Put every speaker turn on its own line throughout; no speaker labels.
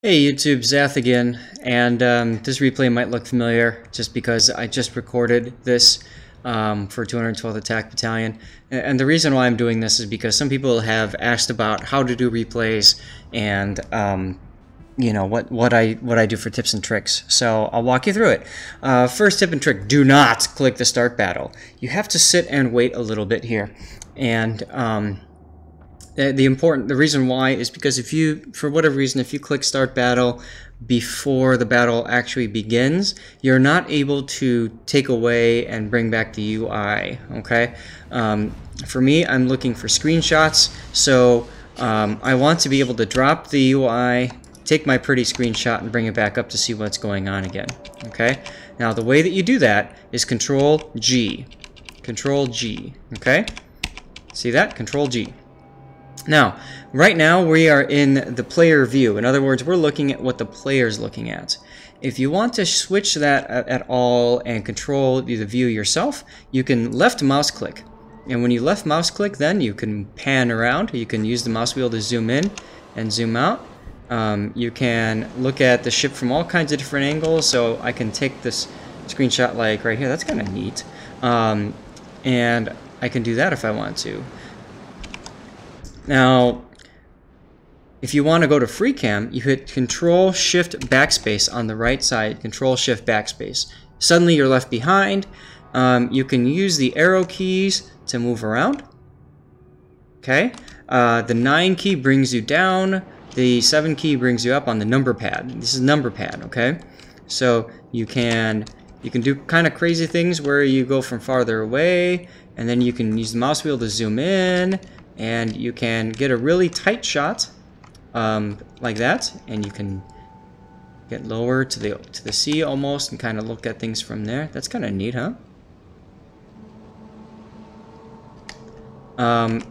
Hey YouTube, Zath again, and um, this replay might look familiar just because I just recorded this um, for 212th Attack Battalion. And the reason why I'm doing this is because some people have asked about how to do replays and um, you know what what I what I do for tips and tricks. So I'll walk you through it. Uh, first tip and trick: do not click the start battle. You have to sit and wait a little bit here, and um, the important the reason why is because if you for whatever reason if you click start battle before the battle actually begins you're not able to take away and bring back the UI okay? Um, for me I'm looking for screenshots so um, I want to be able to drop the UI take my pretty screenshot and bring it back up to see what's going on again okay? Now the way that you do that is control G control G okay? See that? Control G now, right now we are in the player view. In other words, we're looking at what the player is looking at. If you want to switch that at all and control the view yourself, you can left mouse click. And when you left mouse click, then you can pan around. You can use the mouse wheel to zoom in and zoom out. Um, you can look at the ship from all kinds of different angles. So I can take this screenshot like right here. That's kind of neat. Um, and I can do that if I want to. Now, if you want to go to FreeCam, you hit Control Shift Backspace on the right side. Control Shift Backspace. Suddenly you're left behind. Um, you can use the arrow keys to move around. Okay. Uh, the 9 key brings you down. The 7 key brings you up on the number pad. This is number pad, okay? So you can you can do kind of crazy things where you go from farther away, and then you can use the mouse wheel to zoom in, and you can get a really tight shot um, like that and you can get lower to the to the sea almost and kind of look at things from there. That's kind of neat huh? Um,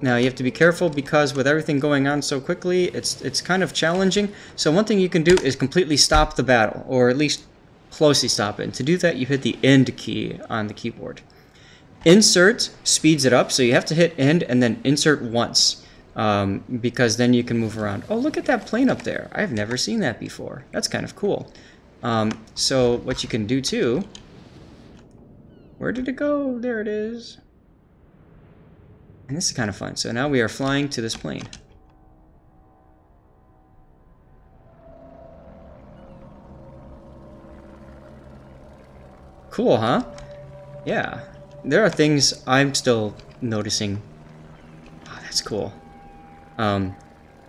now you have to be careful because with everything going on so quickly it's it's kind of challenging. So one thing you can do is completely stop the battle or at least closely stop it. And to do that you hit the end key on the keyboard Insert speeds it up, so you have to hit end and then insert once. Um, because then you can move around. Oh, look at that plane up there. I've never seen that before. That's kind of cool. Um, so what you can do too... Where did it go? There it is. And this is kind of fun. So now we are flying to this plane. Cool, huh? Yeah there are things I'm still noticing. Oh, that's cool. Um,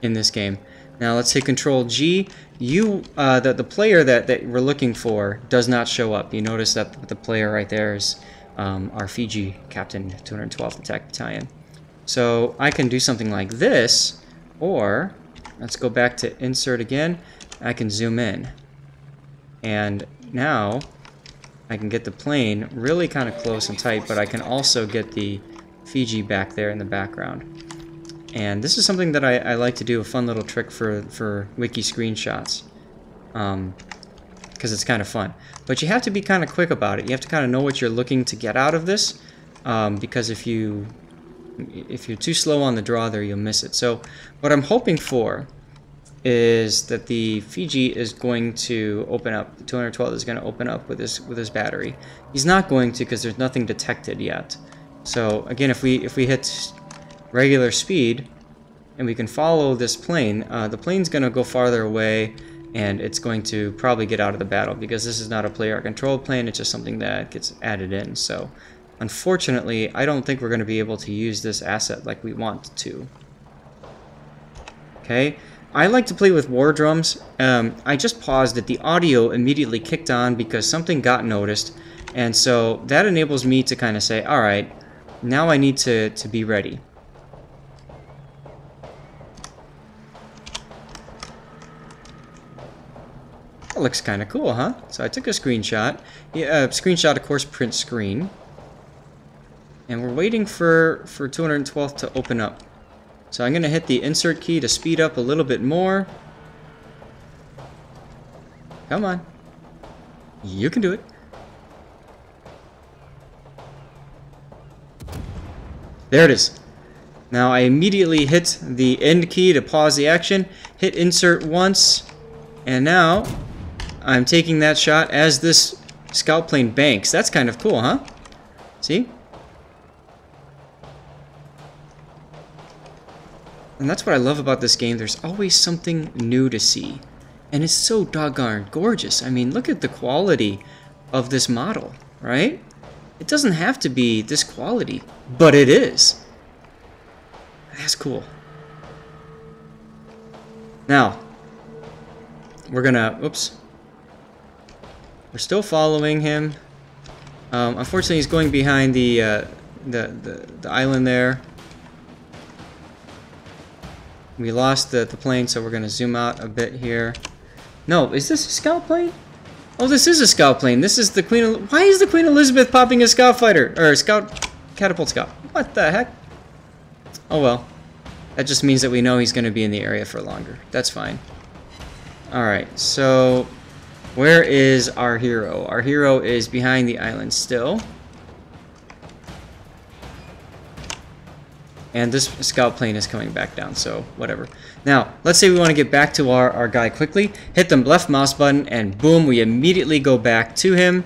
in this game. Now let's hit Control G. You, uh, the the player that that we're looking for does not show up. You notice that the player right there is um, our Fiji Captain 212th Attack Battalion. So I can do something like this, or let's go back to Insert again. I can zoom in, and now I can get the plane really kind of close and tight, but I can also get the Fiji back there in the background. And this is something that I, I like to do, a fun little trick for, for wiki screenshots. Um, because it's kind of fun. But you have to be kind of quick about it. You have to kind of know what you're looking to get out of this. Um, because if you if you're too slow on the draw there, you'll miss it. So what I'm hoping for is that the Fiji is going to open up. The 212 is going to open up with his with his battery. He's not going to because there's nothing detected yet. So again, if we if we hit regular speed and we can follow this plane, uh, the plane's going to go farther away and it's going to probably get out of the battle because this is not a player controlled plane. It's just something that gets added in. So unfortunately, I don't think we're going to be able to use this asset like we want to. Okay. I like to play with war drums. Um, I just paused it. The audio immediately kicked on because something got noticed. And so that enables me to kind of say, all right, now I need to, to be ready. That looks kind of cool, huh? So I took a screenshot. Yeah, uh, screenshot, of course, print screen. And we're waiting for, for 212 to open up. So I'm going to hit the insert key to speed up a little bit more. Come on. You can do it. There it is. Now I immediately hit the end key to pause the action, hit insert once, and now I'm taking that shot as this scout plane banks. That's kind of cool, huh? See? And that's what I love about this game. There's always something new to see. And it's so doggone gorgeous. I mean, look at the quality of this model, right? It doesn't have to be this quality, but it is. That's cool. Now, we're gonna, oops. We're still following him. Um, unfortunately, he's going behind the, uh, the, the, the island there. We lost the, the plane, so we're going to zoom out a bit here. No, is this a scout plane? Oh, this is a scout plane. This is the Queen. Why is the Queen Elizabeth popping a scout fighter or a scout catapult scout? What the heck? Oh well. That just means that we know he's going to be in the area for longer. That's fine. Alright, so where is our hero? Our hero is behind the island still. And this scout plane is coming back down, so whatever. Now, let's say we want to get back to our, our guy quickly. Hit the left mouse button, and boom, we immediately go back to him.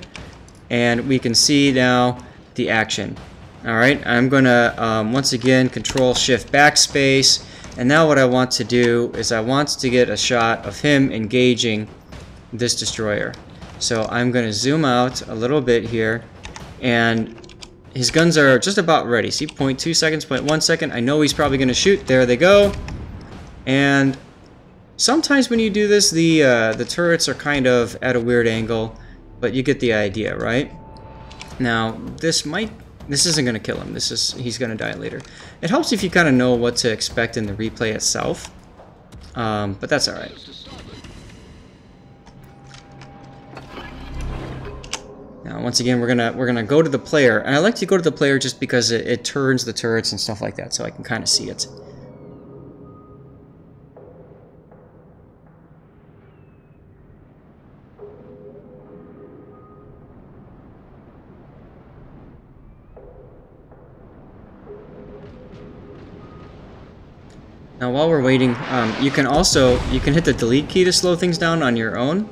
And we can see now the action. Alright, I'm going to, um, once again, Control-Shift Backspace. And now what I want to do is I want to get a shot of him engaging this destroyer. So I'm going to zoom out a little bit here. And his guns are just about ready. See, 0.2 seconds, 0.1 second. I know he's probably going to shoot. There they go. And sometimes when you do this, the uh, the turrets are kind of at a weird angle, but you get the idea, right? Now, this might... This isn't going to kill him. This is He's going to die later. It helps if you kind of know what to expect in the replay itself. Um, but that's alright. Now, once again, we're gonna we're gonna go to the player, and I like to go to the player just because it, it turns the turrets and stuff like that, so I can kind of see it. Now, while we're waiting, um, you can also you can hit the delete key to slow things down on your own.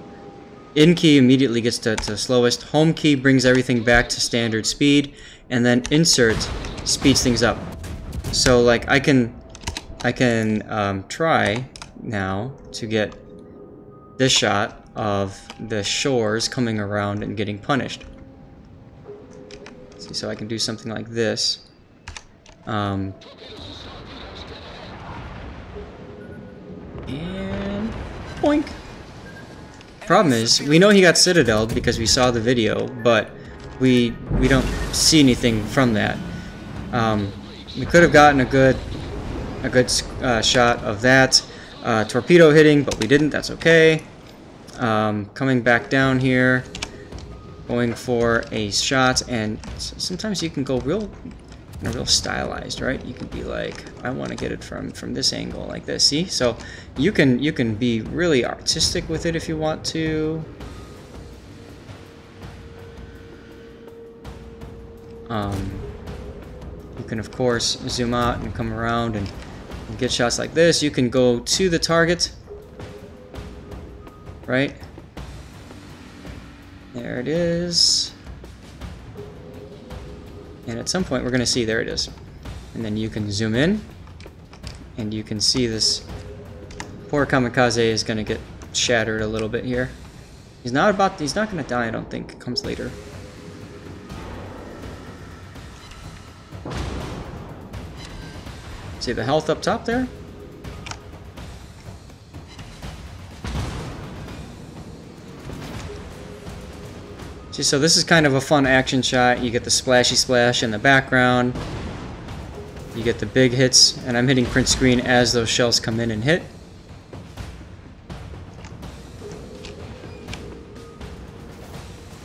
End key immediately gets to, to slowest. Home key brings everything back to standard speed. And then insert speeds things up. So like I can I can um, try now to get this shot of the shores coming around and getting punished. See, so I can do something like this. Um, and boink. Problem is, we know he got Citadel because we saw the video, but we we don't see anything from that. Um, we could have gotten a good a good uh, shot of that uh, torpedo hitting, but we didn't. That's okay. Um, coming back down here, going for a shot, and sometimes you can go real real stylized, right? You can be like, I want to get it from from this angle, like this. See, so you can you can be really artistic with it if you want to. Um, you can of course zoom out and come around and, and get shots like this. You can go to the target, right? There it is. And at some point we're going to see, there it is. And then you can zoom in, and you can see this poor kamikaze is going to get shattered a little bit here. He's not about, he's not going to die, I don't think. It comes later. See the health up top there? See, so this is kind of a fun action shot. You get the splashy splash in the background. You get the big hits, and I'm hitting print screen as those shells come in and hit.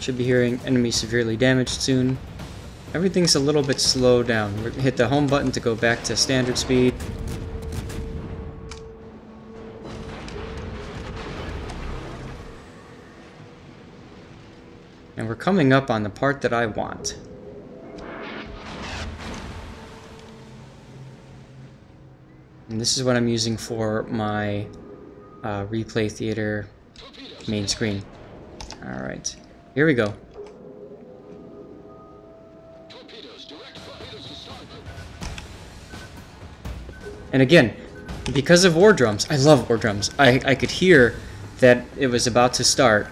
Should be hearing enemy severely damaged soon. Everything's a little bit slowed down. hit the home button to go back to standard speed. Coming up on the part that I want. And this is what I'm using for my uh, replay theater main screen. All right, here we go. And again, because of war drums, I love war drums. I, I could hear that it was about to start.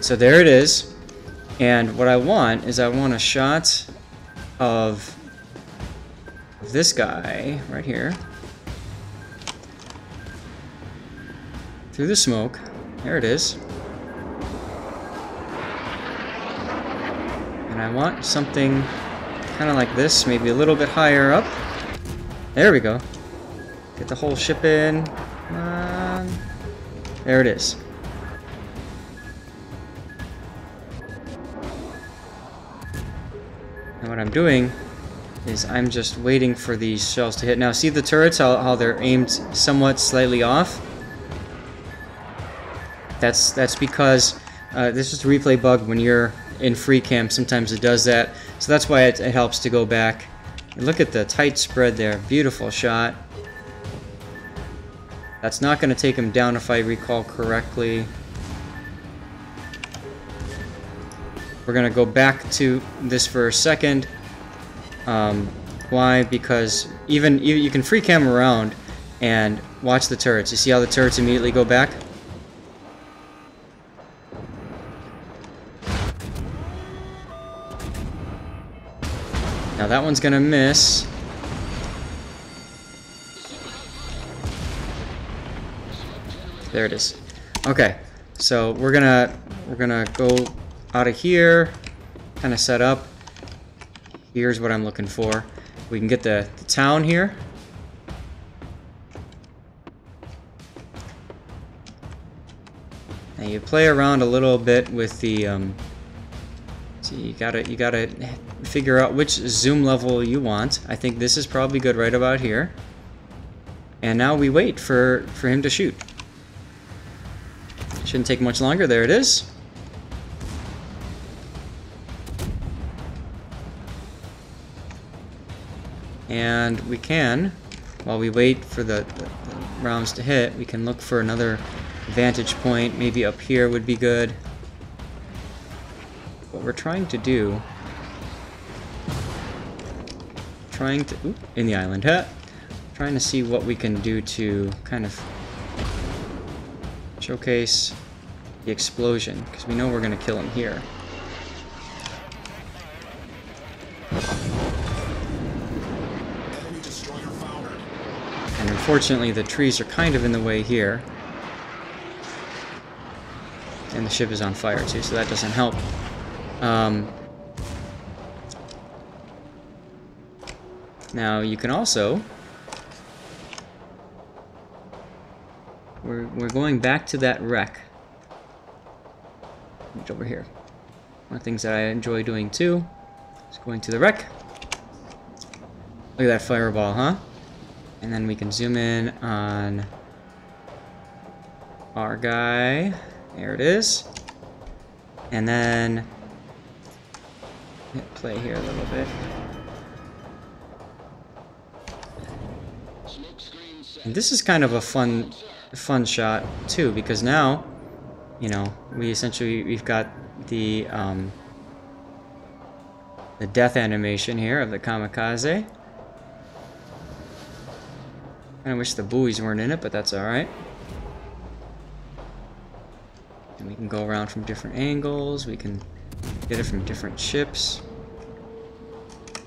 So there it is. And what I want is I want a shot of this guy right here. Through the smoke. There it is. And I want something kind of like this, maybe a little bit higher up. There we go. Get the whole ship in. There it is. I'm doing is I'm just waiting for these shells to hit. Now see the turrets, how, how they're aimed somewhat slightly off? That's, that's because uh, this is a replay bug when you're in free cam. Sometimes it does that. So that's why it, it helps to go back. And look at the tight spread there. Beautiful shot. That's not going to take him down if I recall correctly. We're going to go back to this for a second. Um, why? Because even you, you can free cam around and watch the turrets. You see how the turrets immediately go back? Now that one's gonna miss. There it is. Okay, so we're gonna we're gonna go out of here, kind of set up. Here's what I'm looking for. We can get the, the town here. And you play around a little bit with the um, so you gotta you gotta figure out which zoom level you want. I think this is probably good right about here. And now we wait for for him to shoot. Shouldn't take much longer. There it is. And we can, while we wait for the, the, the, rounds to hit, we can look for another vantage point. Maybe up here would be good. What we're trying to do... Trying to... Ooh, in the island hut. Trying to see what we can do to kind of showcase the explosion, because we know we're going to kill him here. Unfortunately the trees are kind of in the way here. And the ship is on fire too, so that doesn't help. Um, now you can also We're, we're going back to that wreck. Which over here. One of the things that I enjoy doing too is going to the wreck. Look at that fireball, huh? And then we can zoom in on our guy. There it is. And then play here a little bit. And this is kind of a fun fun shot too because now you know we essentially we've got the um, the death animation here of the kamikaze I wish the buoys weren't in it but that's alright and we can go around from different angles we can get it from different ships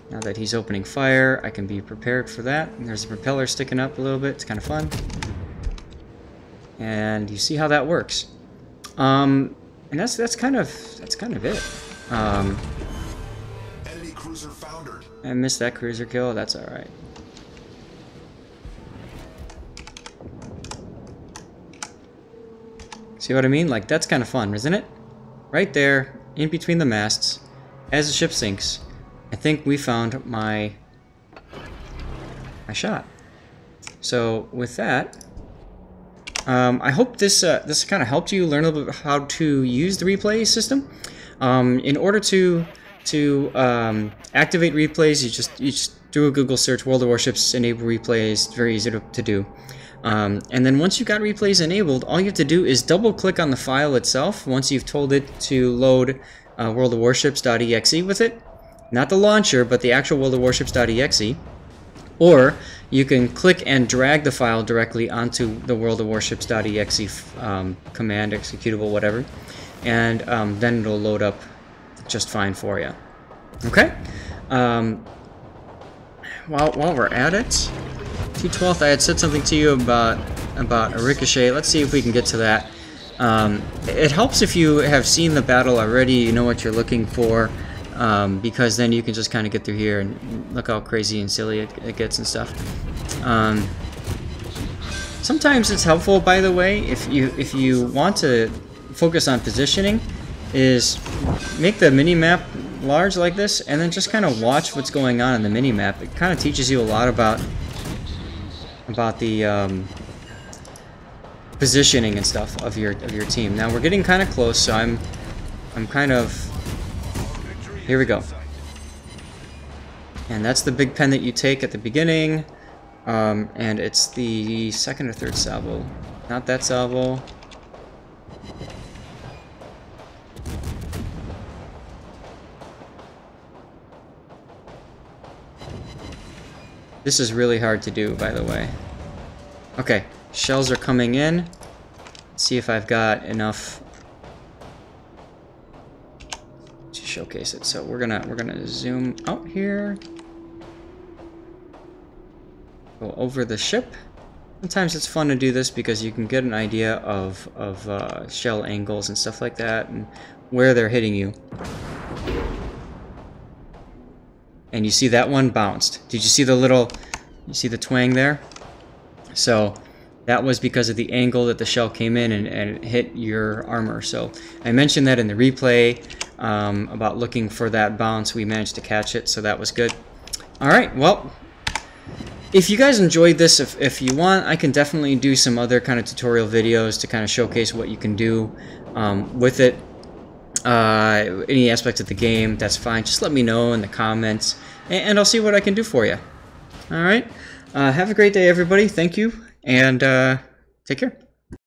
now that he's opening fire I can be prepared for that and there's a propeller sticking up a little bit it's kind of fun and you see how that works. Um, and that's that's kind of that's kind of it. Um,
Enemy cruiser foundered.
I missed that cruiser kill. That's all See what I mean? Like that's kind of fun, isn't it? Right there, in between the masts, as the ship sinks, I think we found my my shot. So with that, um, I hope this uh, this kind of helped you learn a little bit how to use the replay system. Um, in order to to um, activate replays, you just you just do a Google search, World of Warships enable replays. Very easy to, to do. Um, and then once you've got replays enabled, all you have to do is double click on the file itself once you've told it to load uh, World of Warships.exe with it. Not the launcher, but the actual World of Warships.exe. Or you can click and drag the file directly onto the World of Warships.exe um, command, executable, whatever. And um, then it'll load up just fine for you. Okay? Um, while, while we're at it, 212th, I had said something to you about about a ricochet. Let's see if we can get to that. Um, it helps if you have seen the battle already, you know what you're looking for, um, because then you can just kind of get through here and look how crazy and silly it, it gets and stuff. Um, sometimes it's helpful, by the way, if you if you want to focus on positioning, is make the mini map large like this, and then just kind of watch what's going on in the mini map. It kind of teaches you a lot about about the um, positioning and stuff of your of your team. Now we're getting kind of close, so I'm I'm kind of here we go. And that's the big pen that you take at the beginning. Um, and it's the second or third salvo. Not that salvo. This is really hard to do, by the way. Okay, shells are coming in. Let's see if I've got enough to showcase it. So we're gonna we're gonna zoom out here. Go over the ship. Sometimes it's fun to do this because you can get an idea of, of uh, shell angles and stuff like that and where they're hitting you. And you see that one bounced. Did you see the little, you see the twang there? So that was because of the angle that the shell came in and, and it hit your armor. So I mentioned that in the replay um, about looking for that bounce. We managed to catch it, so that was good. All right, well, if you guys enjoyed this, if, if you want, I can definitely do some other kind of tutorial videos to kind of showcase what you can do um, with it uh, any aspect of the game, that's fine. Just let me know in the comments, and, and I'll see what I can do for you. All right. Uh, have a great day, everybody. Thank you, and uh, take care.